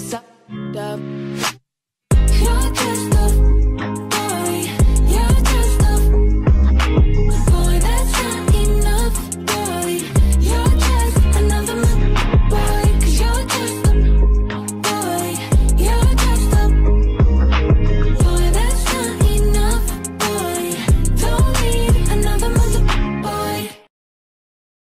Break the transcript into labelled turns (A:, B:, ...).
A: It's up.